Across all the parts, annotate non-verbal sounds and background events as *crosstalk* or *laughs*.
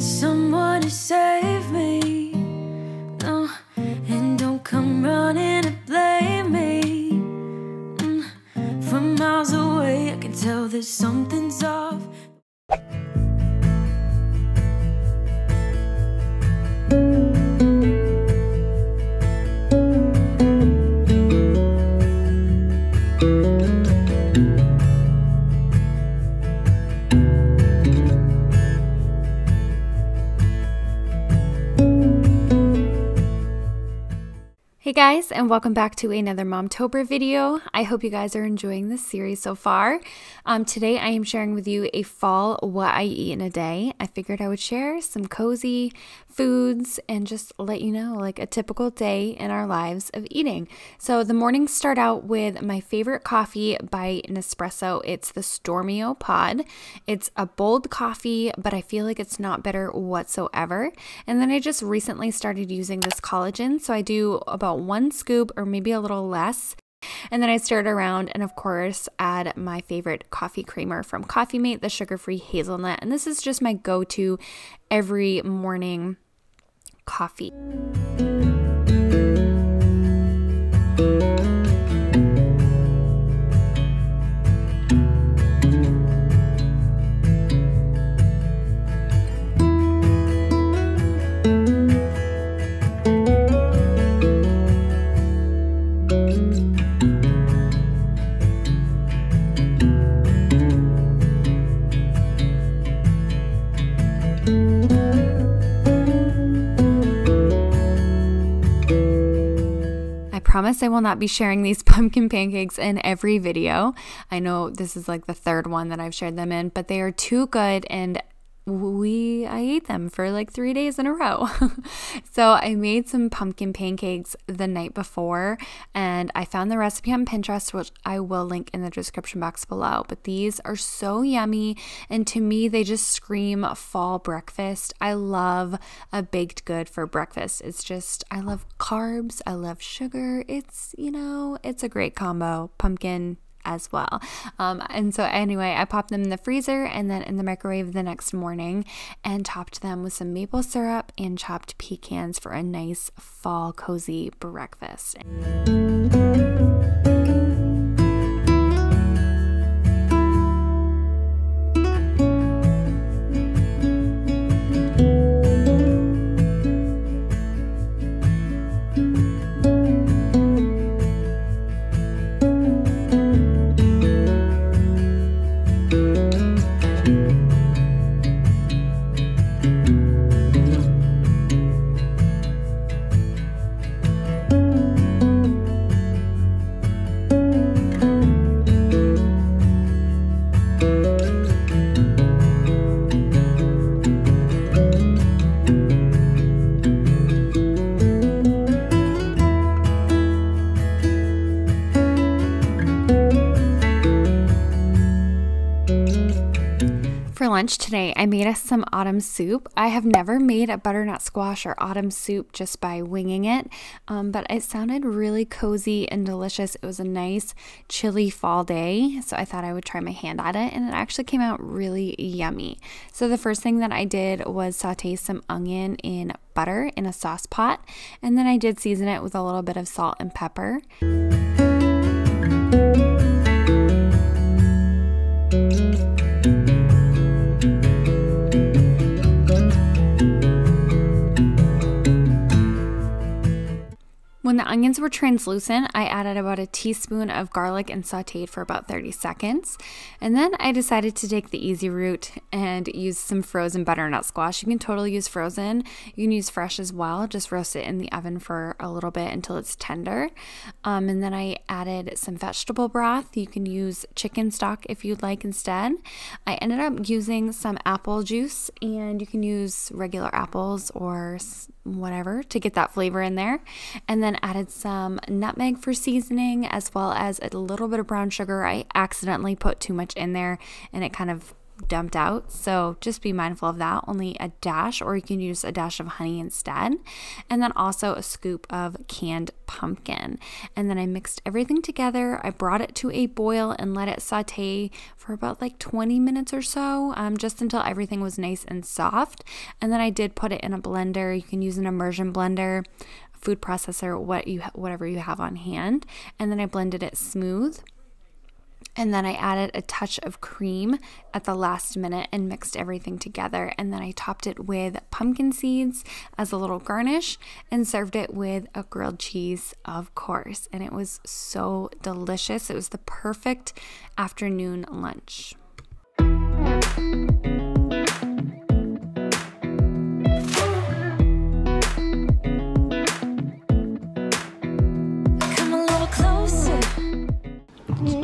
need someone to save me. No, and don't come running to blame me. Mm, From miles away, I can tell that something's off. Hey guys, and welcome back to another Momtober video. I hope you guys are enjoying this series so far. Um, today I am sharing with you a fall what I eat in a day. I figured I would share some cozy foods and just let you know like a typical day in our lives of eating. So the mornings start out with my favorite coffee by Nespresso. It's the Stormio Pod. It's a bold coffee, but I feel like it's not bitter whatsoever. And then I just recently started using this collagen, so I do about one scoop or maybe a little less. And then I stir it around and, of course, add my favorite coffee creamer from Coffee Mate, the sugar free hazelnut. And this is just my go to every morning coffee. Promise I will not be sharing these *laughs* pumpkin pancakes in every video. I know this is like the third one that I've shared them in, but they are too good and we I ate them for like 3 days in a row. *laughs* so I made some pumpkin pancakes the night before and I found the recipe on Pinterest which I will link in the description box below. But these are so yummy and to me they just scream fall breakfast. I love a baked good for breakfast. It's just I love carbs, I love sugar. It's, you know, it's a great combo. Pumpkin as well. Um, and so, anyway, I popped them in the freezer and then in the microwave the next morning and topped them with some maple syrup and chopped pecans for a nice fall cozy breakfast. Lunch today, I made us some autumn soup. I have never made a butternut squash or autumn soup just by winging it, um, but it sounded really cozy and delicious. It was a nice, chilly fall day, so I thought I would try my hand at it, and it actually came out really yummy. So, the first thing that I did was saute some onion in butter in a sauce pot, and then I did season it with a little bit of salt and pepper. When the onions were translucent, I added about a teaspoon of garlic and sauteed for about 30 seconds. And then I decided to take the easy route and use some frozen butternut squash. You can totally use frozen, you can use fresh as well. Just roast it in the oven for a little bit until it's tender. Um, and then I added some vegetable broth. You can use chicken stock if you'd like instead. I ended up using some apple juice, and you can use regular apples or whatever to get that flavor in there. And then added some nutmeg for seasoning as well as a little bit of brown sugar. I accidentally put too much in there and it kind of dumped out. So just be mindful of that. Only a dash, or you can use a dash of honey instead. And then also a scoop of canned pumpkin. And then I mixed everything together. I brought it to a boil and let it saute for about like 20 minutes or so, um, just until everything was nice and soft. And then I did put it in a blender. You can use an immersion blender food processor, what you whatever you have on hand, and then I blended it smooth. And then I added a touch of cream at the last minute and mixed everything together. And then I topped it with pumpkin seeds as a little garnish and served it with a grilled cheese, of course. And it was so delicious. It was the perfect afternoon lunch.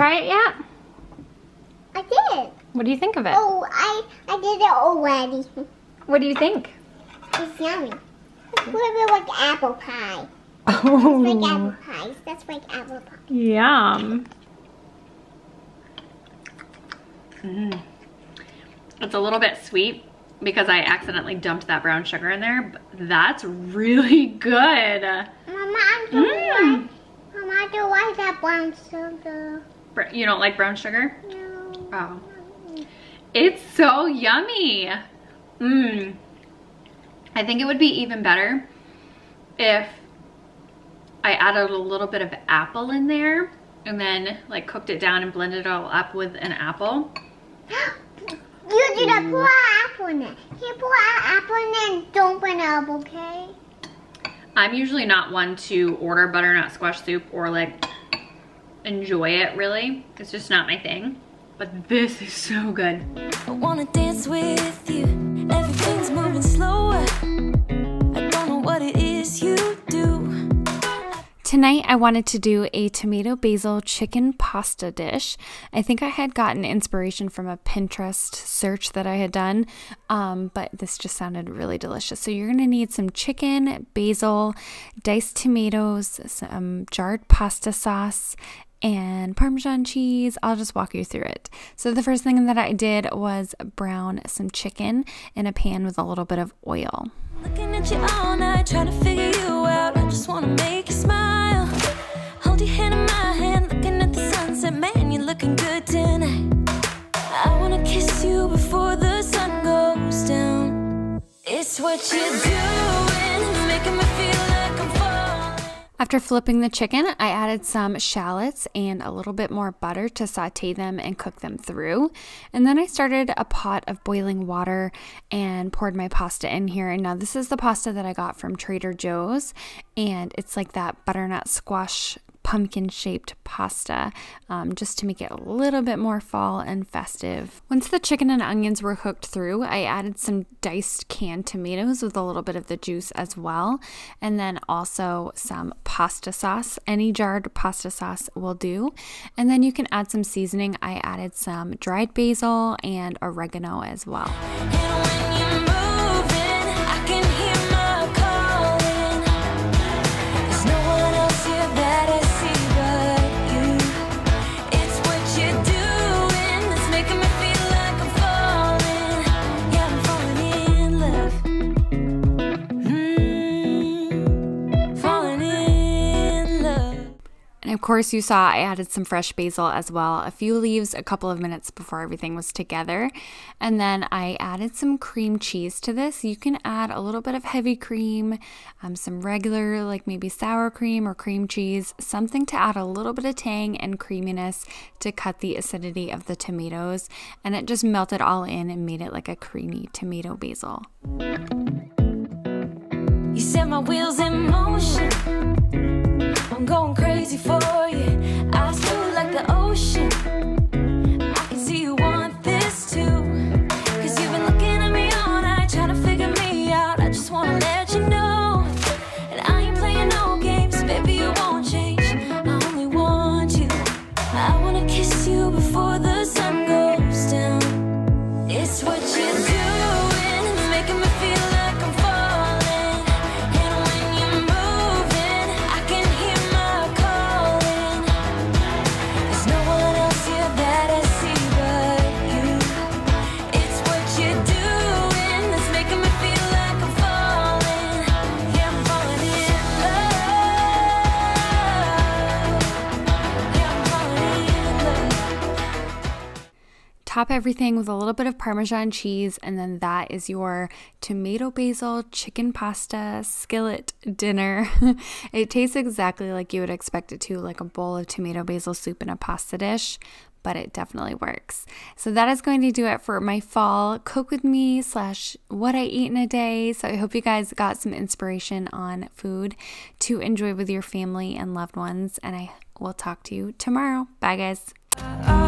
Try it yet? I did. What do you think of it? Oh, I, I did it already. What do you think? It's yummy. It's a little bit like apple pie. Oh. It's like apple pie. That's like apple pie. Yum. Mm. It's a little bit sweet because I accidentally dumped that brown sugar in there. But that's really *laughs* good. Mama, I don't mm. like, Mama, I don't like that brown sugar. You don't like brown sugar? No. Oh. It's so yummy. Mmm. I think it would be even better if I added a little bit of apple in there and then like cooked it down and blended it all up with an apple. *gasps* you did not put apple in it. You put apple in it and don't put apple, okay? I'm usually not one to order butternut squash soup or like enjoy it really. It's just not my thing. But this is so good. I wanna dance with you. Everything's moving slower. I don't know what it is you do. Tonight, I wanted to do a tomato basil chicken pasta dish. I think I had gotten inspiration from a Pinterest search that I had done, um, but this just sounded really delicious. So, you're gonna need some chicken, basil, diced tomatoes, some jarred pasta sauce, and Parmesan cheese. I'll just walk you through it. So, the first thing that I did was brown some chicken in a pan with a little bit of oil. Looking at you all night, trying to figure you out. I just want to make you smile. Hold your hand in my hand, looking at the sunset. Man, you're looking good tonight. I want to kiss you before the sun goes down. It's what you're doing, after flipping the chicken, I added some shallots and a little bit more butter to saute them and cook them through. And then I started a pot of boiling water and poured my pasta in here. And now this is the pasta that I got from Trader Joe's, and it's like that butternut squash pumpkin shaped pasta um, just to make it a little bit more fall and festive. Once the chicken and onions were cooked through, I added some diced canned tomatoes with a little bit of the juice as well, and then also some pasta sauce. Any jarred pasta sauce will do. And then you can add some seasoning. I added some dried basil and oregano as well. Of course, you saw I added some fresh basil as well, a few leaves a couple of minutes before everything was together. And then I added some cream cheese to this. You can add a little bit of heavy cream, um, some regular, like maybe sour cream or cream cheese, something to add a little bit of tang and creaminess to cut the acidity of the tomatoes. And it just melted all in and made it like a creamy tomato basil. You set my wheels in motion. I'm going crazy for you. Top everything with a little bit of Parmesan cheese, and then that is your tomato basil chicken pasta skillet dinner. *laughs* it tastes exactly like you would expect it to, like a bowl of tomato basil soup in a pasta dish, but it definitely works. So that is going to do it for my fall cook with me slash what I eat in a day. So I hope you guys got some inspiration on food to enjoy with your family and loved ones. And I will talk to you tomorrow. Bye, guys.